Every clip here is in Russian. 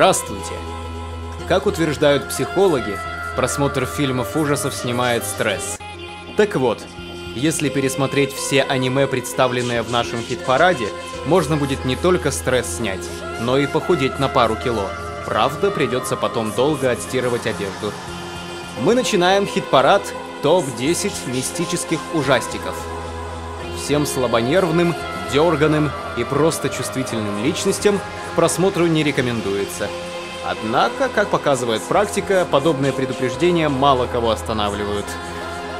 Здравствуйте! Как утверждают психологи, просмотр фильмов ужасов снимает стресс. Так вот, если пересмотреть все аниме, представленные в нашем хит-параде, можно будет не только стресс снять, но и похудеть на пару кило. Правда, придется потом долго отстирывать одежду. Мы начинаем хит-парад ТОП-10 мистических ужастиков. Всем слабонервным, дерганым и просто чувствительным личностям к просмотру не рекомендуется. Однако, как показывает практика, подобные предупреждения мало кого останавливают.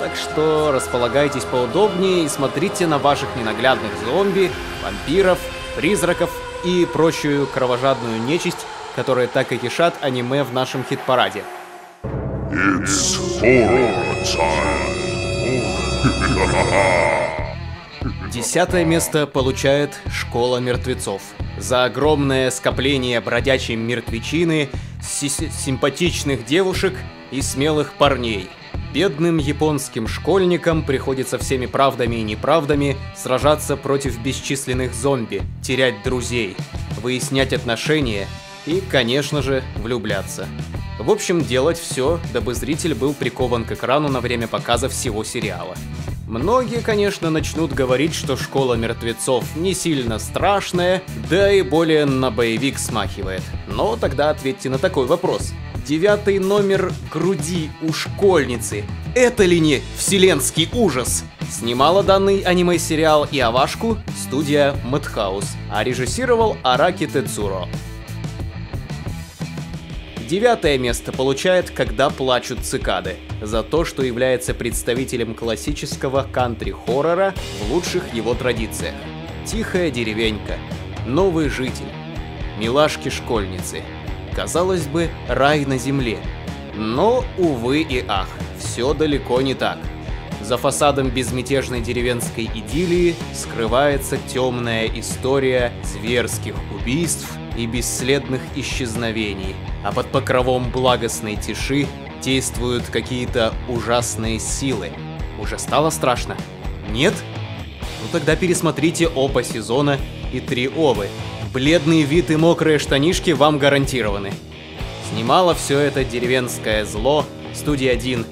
Так что располагайтесь поудобнее и смотрите на ваших ненаглядных зомби, вампиров, призраков и прочую кровожадную нечисть, которая так и кишат аниме в нашем хит-параде. It's horror time. Десятое место получает «Школа мертвецов». За огромное скопление бродячей мертвечины, симпатичных девушек и смелых парней. Бедным японским школьникам приходится всеми правдами и неправдами сражаться против бесчисленных зомби, терять друзей, выяснять отношения и, конечно же, влюбляться. В общем, делать все, дабы зритель был прикован к экрану на время показа всего сериала. Многие, конечно, начнут говорить, что «Школа мертвецов» не сильно страшная, да и более на боевик смахивает. Но тогда ответьте на такой вопрос. Девятый номер груди у школьницы. Это ли не вселенский ужас? Снимала данный аниме-сериал и Авашку студия Madhouse, а режиссировал Араки Тецуро. Девятое место получает «Когда плачут цикады» за то, что является представителем классического кантри-хоррора в лучших его традициях. Тихая деревенька, новый житель, милашки-школьницы. Казалось бы, рай на земле. Но, увы и ах, все далеко не так. За фасадом безмятежной деревенской идиллии скрывается темная история зверских убийств и бесследных исчезновений, а под покровом благостной тиши действуют какие-то ужасные силы. Уже стало страшно? Нет? Ну тогда пересмотрите оба сезона и три овы. Бледный вид и мокрые штанишки вам гарантированы. Снимала все это деревенское зло, студия 1,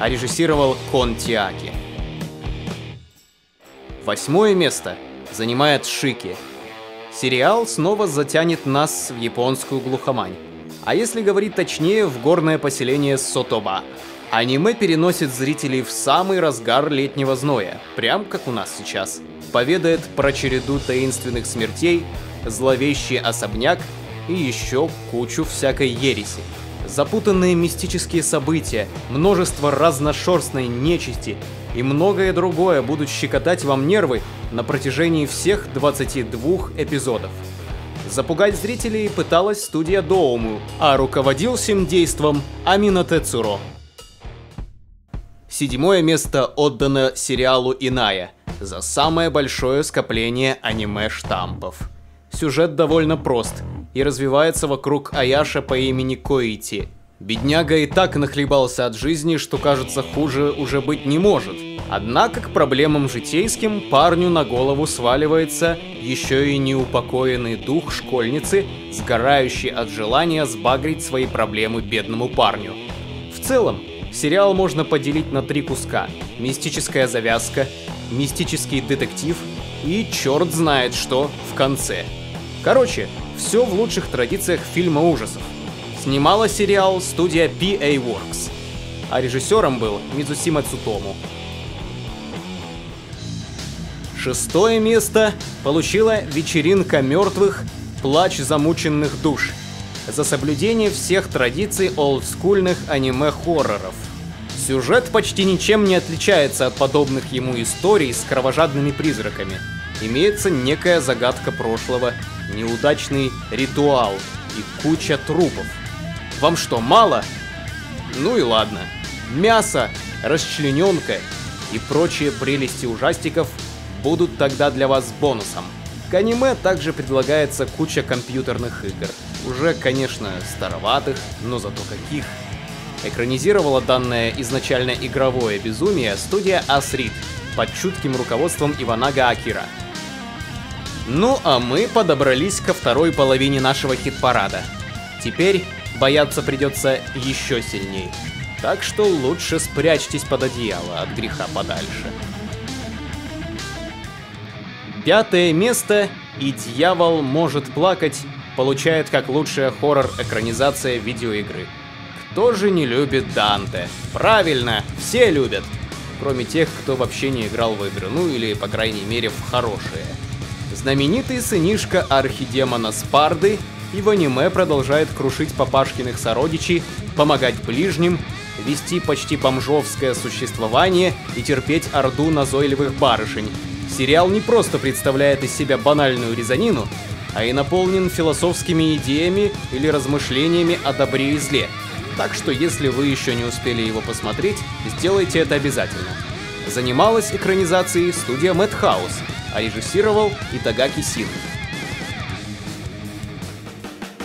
а режиссировал Кон Тиаки. Восьмое место занимает Шики. Сериал снова затянет нас в японскую глухомань. А если говорить точнее, в горное поселение Сотоба. Аниме переносит зрителей в самый разгар летнего зноя, прям как у нас сейчас. Поведает про череду таинственных смертей, зловещий особняк и еще кучу всякой ереси. Запутанные мистические события, множество разношерстной нечисти и многое другое будут щекотать вам нервы на протяжении всех 22 эпизодов. Запугать зрителей пыталась студия Доуму, а руководил всем действом Амина Тецуро. Седьмое место отдано сериалу Иная за самое большое скопление аниме-штампов. Сюжет довольно прост и развивается вокруг Аяша по имени Коити. Бедняга и так нахлебался от жизни, что кажется хуже уже быть не может. Однако к проблемам житейским парню на голову сваливается еще и неупокоенный дух школьницы, сгорающий от желания сбагрить свои проблемы бедному парню. В целом, сериал можно поделить на три куска. Мистическая завязка, мистический детектив и черт знает что в конце. Короче, все в лучших традициях фильма ужасов. Снимала сериал студия PA Works, а режиссером был Мизусима Цутому. Шестое место получила «Вечеринка мертвых. Плач замученных душ» за соблюдение всех традиций олдскульных аниме-хорроров. Сюжет почти ничем не отличается от подобных ему историй с кровожадными призраками. Имеется некая загадка прошлого, неудачный ритуал и куча трупов. Вам что, мало? Ну и ладно. Мясо, расчлененка и прочие прелести ужастиков будут тогда для вас бонусом. К аниме также предлагается куча компьютерных игр. Уже, конечно, староватых, но зато каких. Экранизировала данное изначально игровое безумие студия Asrid под чутким руководством Иванага Акира. Ну а мы подобрались ко второй половине нашего хит-парада. Теперь бояться придется еще сильней. Так что лучше спрячьтесь под одеяло от греха подальше. Пятое место «И дьявол может плакать» получает как лучшая хоррор-экранизация видеоигры. Кто же не любит Данте? Правильно, все любят. Кроме тех, кто вообще не играл в игры, ну или, по крайней мере, в хорошие. Знаменитый сынишка архидемона Спарды и в аниме продолжает крушить папашкиных сородичей, помогать ближним, вести почти бомжовское существование и терпеть орду назойливых барышень. Сериал не просто представляет из себя банальную резанину, а и наполнен философскими идеями или размышлениями о добре и зле. Так что если вы еще не успели его посмотреть, сделайте это обязательно. Занималась экранизацией студия Madhouse, а режиссировал Итагаки Син.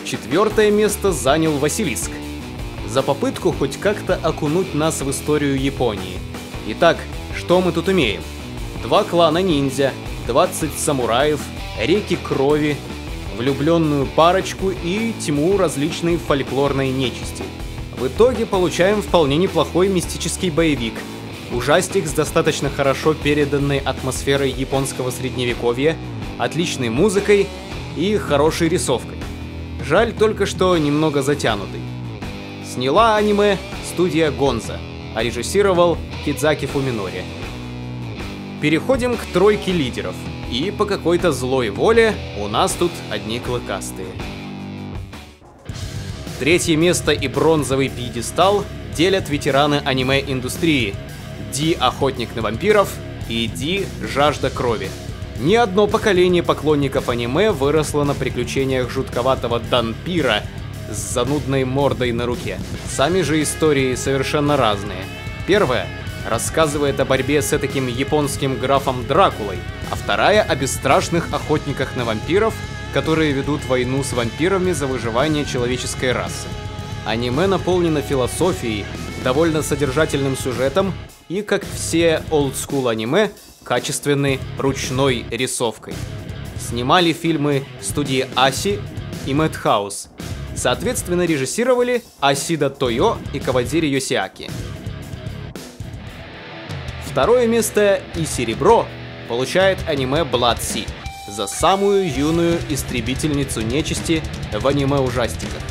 Четвертое место занял Василиск. За попытку хоть как-то окунуть нас в историю Японии. Итак, что мы тут умеем? Два клана ниндзя, 20 самураев, реки крови, влюбленную парочку и тьму различной фольклорной нечисти. В итоге получаем вполне неплохой мистический боевик. Ужастик с достаточно хорошо переданной атмосферой японского средневековья, отличной музыкой и хорошей рисовкой. Жаль только, что немного затянутый. Сняла аниме студия Гонза, а режиссировал Кидзаки Фуминори. Переходим к тройке лидеров. И по какой-то злой воле у нас тут одни клыкастые. Третье место и бронзовый пьедестал делят ветераны аниме-индустрии. Ди Охотник на вампиров и Ди Жажда крови. Ни одно поколение поклонников аниме выросло на приключениях жутковатого Данпира с занудной мордой на руке. Сами же истории совершенно разные. Первая рассказывает о борьбе с таким японским графом Дракулой, а вторая о бесстрашных охотниках на вампиров, которые ведут войну с вампирами за выживание человеческой расы. Аниме наполнено философией, довольно содержательным сюжетом и, как все олдскул аниме, качественной ручной рисовкой. Снимали фильмы студии Аси и Madhouse. Соответственно, режиссировали Асида Тойо и Кавадзири Йосиаки. Второе место и серебро получает аниме Blood Sea за самую юную истребительницу нечисти в аниме-ужастиках.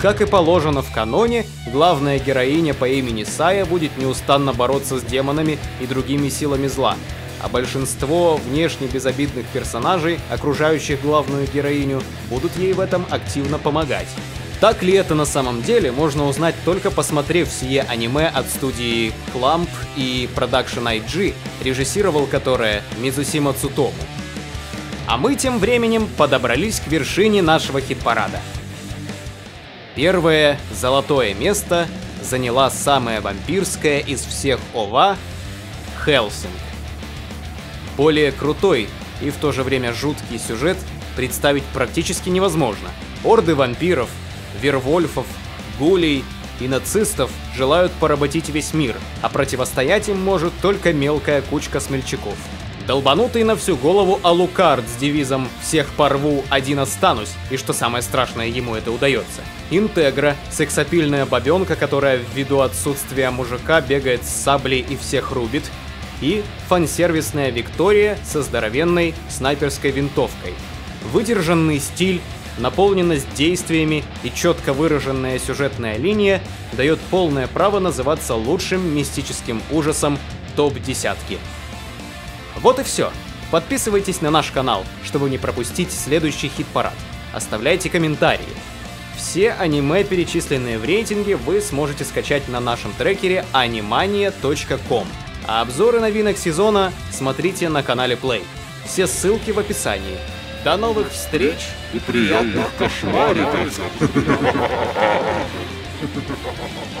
Как и положено в каноне, главная героиня по имени Сая будет неустанно бороться с демонами и другими силами зла, а большинство внешне безобидных персонажей, окружающих главную героиню, будут ей в этом активно помогать. Так ли это на самом деле, можно узнать только посмотрев сие аниме от студии Clamp и Production IG, режиссировал которое Мизусима Цутому. А мы тем временем подобрались к вершине нашего хит-парада. Первое золотое место заняла самая вампирская из всех ОВА — Хелсинг. Более крутой и в то же время жуткий сюжет представить практически невозможно. Орды вампиров, вервольфов, гулей и нацистов желают поработить весь мир, а противостоять им может только мелкая кучка смельчаков. Долбанутый на всю голову Алукард с девизом «Всех порву, один останусь», и что самое страшное, ему это удается. Интегра, сексапильная бабенка, которая ввиду отсутствия мужика бегает с саблей и всех рубит, и фансервисная Виктория со здоровенной снайперской винтовкой. Выдержанный стиль, наполненность действиями и четко выраженная сюжетная линия дает полное право называться лучшим мистическим ужасом топ-десятки. Вот и все. Подписывайтесь на наш канал, чтобы не пропустить следующий хит-парад. Оставляйте комментарии. Все аниме, перечисленные в рейтинге, вы сможете скачать на нашем трекере animania.com. А обзоры новинок сезона смотрите на канале Play. Все ссылки в описании. До новых встреч и приятных кошмариков!